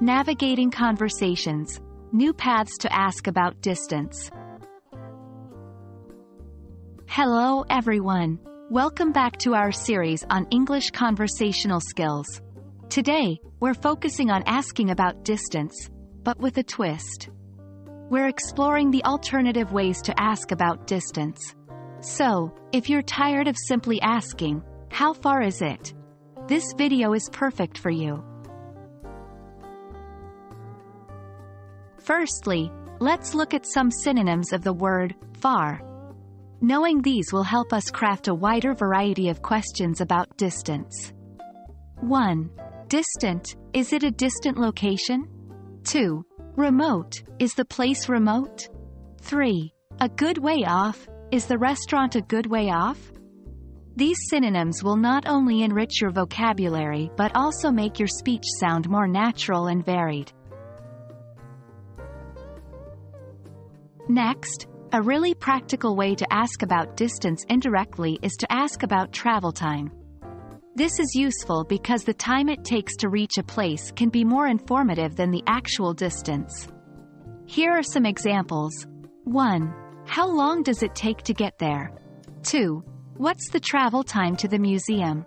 Navigating conversations. New paths to ask about distance. Hello, everyone. Welcome back to our series on English conversational skills. Today, we're focusing on asking about distance, but with a twist. We're exploring the alternative ways to ask about distance. So, if you're tired of simply asking, how far is it? This video is perfect for you. Firstly, let's look at some synonyms of the word far. Knowing these will help us craft a wider variety of questions about distance. 1. Distant, is it a distant location? 2. Remote, is the place remote? 3. A good way off, is the restaurant a good way off? These synonyms will not only enrich your vocabulary but also make your speech sound more natural and varied. Next, a really practical way to ask about distance indirectly is to ask about travel time. This is useful because the time it takes to reach a place can be more informative than the actual distance. Here are some examples. 1. How long does it take to get there? 2. What's the travel time to the museum?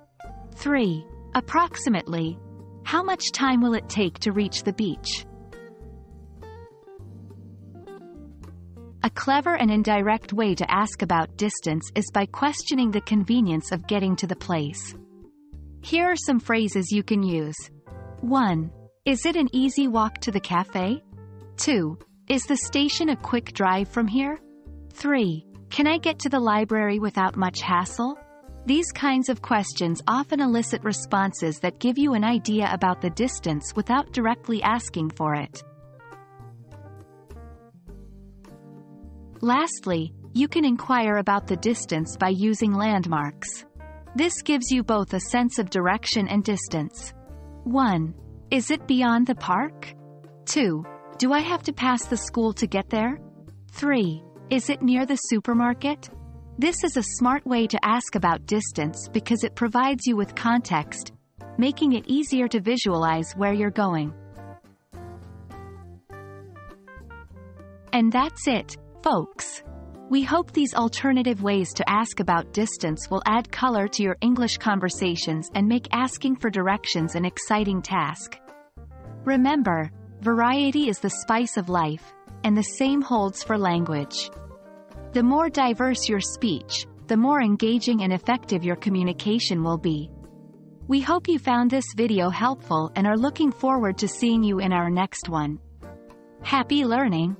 3. Approximately. How much time will it take to reach the beach? A clever and indirect way to ask about distance is by questioning the convenience of getting to the place. Here are some phrases you can use. 1. Is it an easy walk to the cafe? 2. Is the station a quick drive from here? 3. Can I get to the library without much hassle? These kinds of questions often elicit responses that give you an idea about the distance without directly asking for it. Lastly, you can inquire about the distance by using landmarks. This gives you both a sense of direction and distance. 1. Is it beyond the park? 2. Do I have to pass the school to get there? 3. Is it near the supermarket? This is a smart way to ask about distance because it provides you with context, making it easier to visualize where you're going. And that's it folks. We hope these alternative ways to ask about distance will add color to your English conversations and make asking for directions an exciting task. Remember, variety is the spice of life, and the same holds for language. The more diverse your speech, the more engaging and effective your communication will be. We hope you found this video helpful and are looking forward to seeing you in our next one. Happy learning!